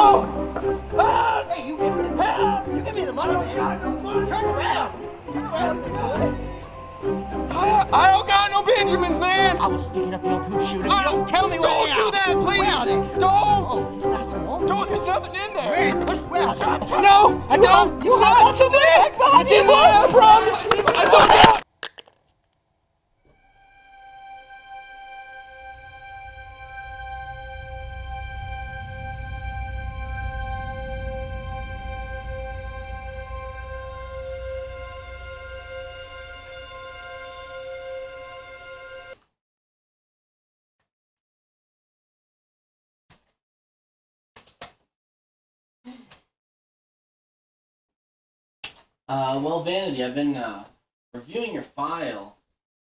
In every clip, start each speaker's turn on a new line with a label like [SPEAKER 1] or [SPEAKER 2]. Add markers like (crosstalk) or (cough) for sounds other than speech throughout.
[SPEAKER 1] Oh! Help! Hey, you give me help! You give me the money, man! Turn around! Turn around!
[SPEAKER 2] I, don't got no Benjamins, man! I was sticking up here who's shooting No, don't tell me where Don't do that, please! Where are they? Don't! Oh, it's not so old. Don't, there's nothing in there! Where? Where? No! I don't! You it's not! What's in there? I did not! I promise!
[SPEAKER 3] Uh, well, Vanity, I've been uh, reviewing your file,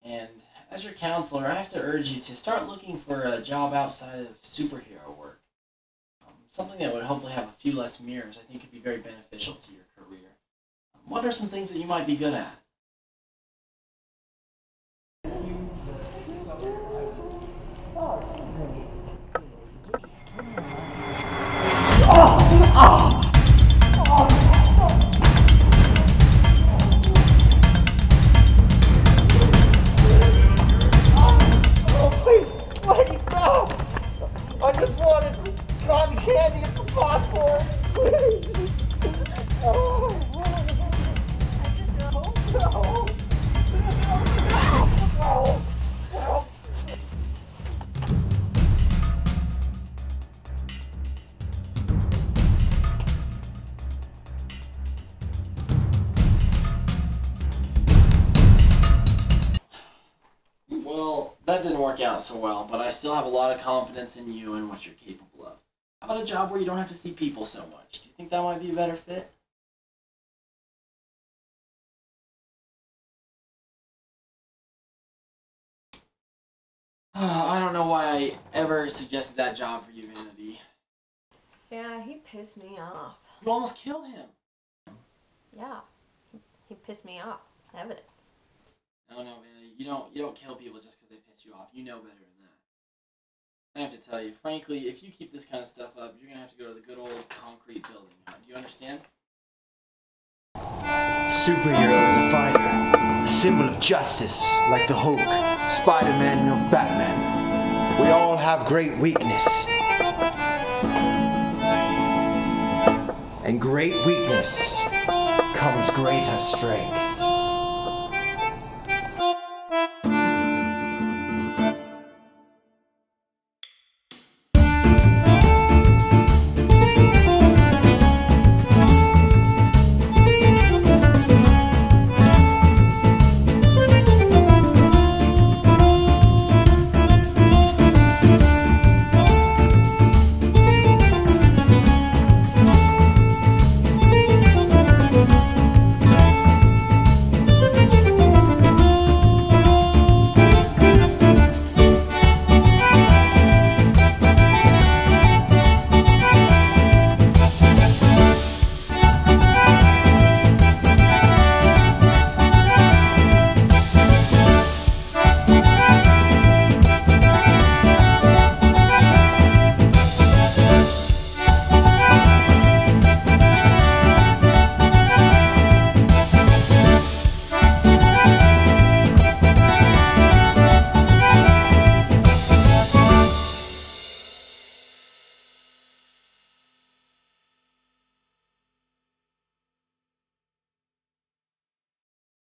[SPEAKER 3] and as your counselor, I have to urge you to start looking for a job outside of superhero work. Um, something that would hopefully have a few less mirrors, I think could be very beneficial to your career. Um, what are some things that you might be good at? Oh,
[SPEAKER 1] just wanted cotton candy at the popcorn. (laughs) Oh,
[SPEAKER 3] Well, that didn't work out so well, but I still have a lot of confidence in you and what you're capable of. How about a job where you don't have to see people so much? Do you think that might be a better fit? (sighs) I don't know why I ever suggested that job for you, Vanity.
[SPEAKER 1] Yeah, he pissed me off.
[SPEAKER 3] You almost killed him.
[SPEAKER 1] Yeah, he, he pissed me off. Evidence.
[SPEAKER 3] No, no, Vanity. You don't. You don't kill people just because they piss you off. You know better than that. I have to tell you, frankly, if you keep this kind of stuff up, you're gonna have to go to the good old concrete building. Do you understand?
[SPEAKER 4] Superhero a fighter, symbol of justice, like the Hulk, Spider-Man, or Batman. We all have great weakness. And great weakness comes greater strength.